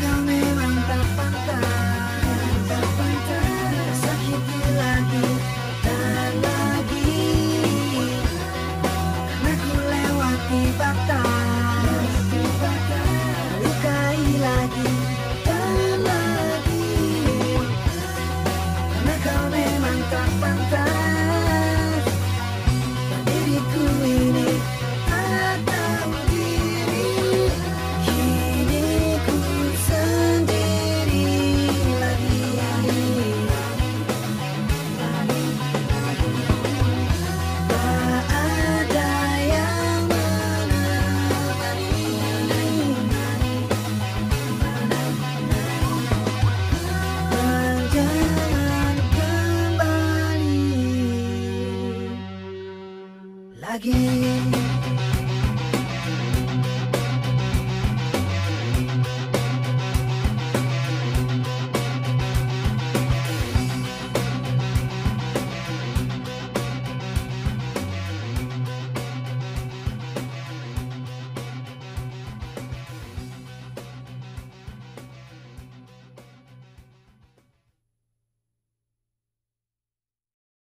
Karena kau memang tak again.